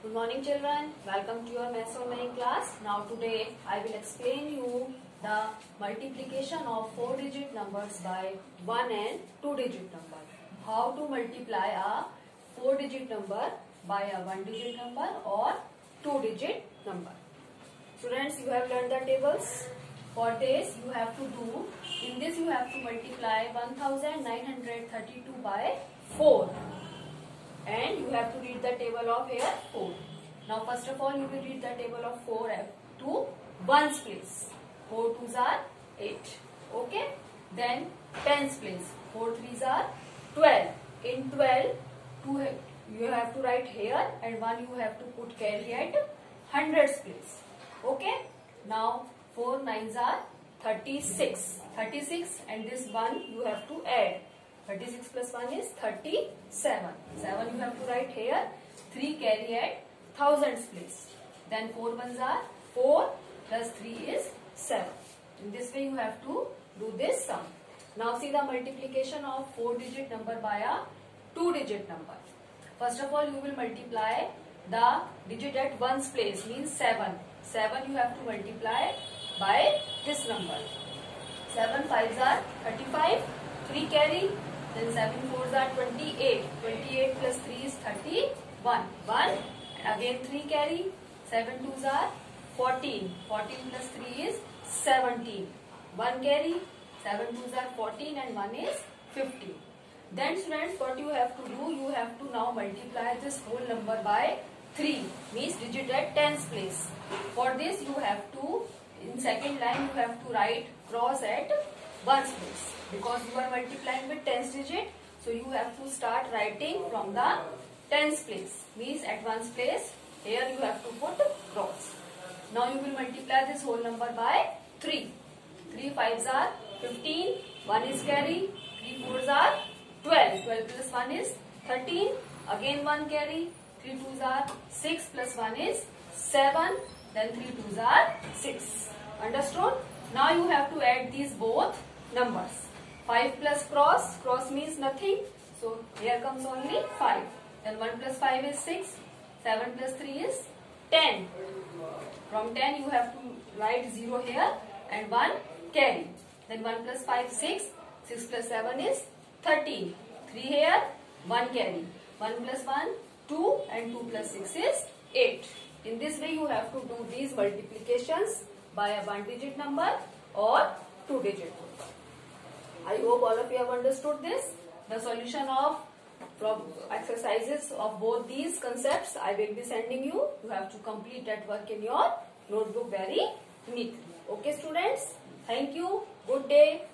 Good morning children. Welcome to your Maths Online class. Now today I will explain you the multiplication of 4 digit numbers by 1 and 2 digit number. How to multiply a 4 digit number by a 1 digit number or 2 digit number. Students you have learned the tables. For this you have to do, in this you have to multiply 1932 by 4 and you have to read the table of here 4. Now first of all you will read the table of 4 to 1's place. 4 2's are 8. Okay. Then 10's place. 4 3's are 12. In 12 two you have to write here and 1 you have to put carry at 100's place. Okay. Now 4 9's are 36. 36 and this 1 you have to add. 36 plus 1 is 37. 7 you have to write here. 3 carry at thousands place. Then 4 ones are 4 plus 3 is 7. In this way you have to do this sum. Now see the multiplication of 4 digit number by a 2 digit number. First of all you will multiply the digit at ones place means 7. 7 you have to multiply by this number. 7 5s are 35. 3 carry then 7 4s are 28. 28 plus 3 is 31. 1. Again 3 carry. 7 2s are 14. 14 plus 3 is 17. 1 carry. 7 2s are 14 and 1 is 15. Then students what you have to do, you have to now multiply this whole number by 3 means digit at tens place. For this you have to, in second line you have to write cross at ones place because you are multiplying with tens digit. So you have to start writing from the tens place means at ones place here you have to put cross. Now you will multiply this whole number by 3. 3 5s are 15, 1 is carry, 3 4s are 12. 12 plus 1 is 13, again 1 carry, 3 2s are 6 plus 1 is 7, then 3 2s are 6. Understood? Now you have to add these both numbers. 5 plus cross, cross means nothing. So here comes only 5. Then 1 plus 5 is 6. 7 plus 3 is 10. From 10 you have to write 0 here and 1 carry. Then 1 plus 5 6. 6 plus 7 is 13. 3 here, 1 carry. 1 plus 1 2 and 2 plus 6 is 8. In this way you have to do these multiplications by a 1 digit number or 2 digit number. I hope all of you have understood this. The solution of exercises of both these concepts I will be sending you. You have to complete that work in your notebook very neatly. Okay students? Thank you. Good day.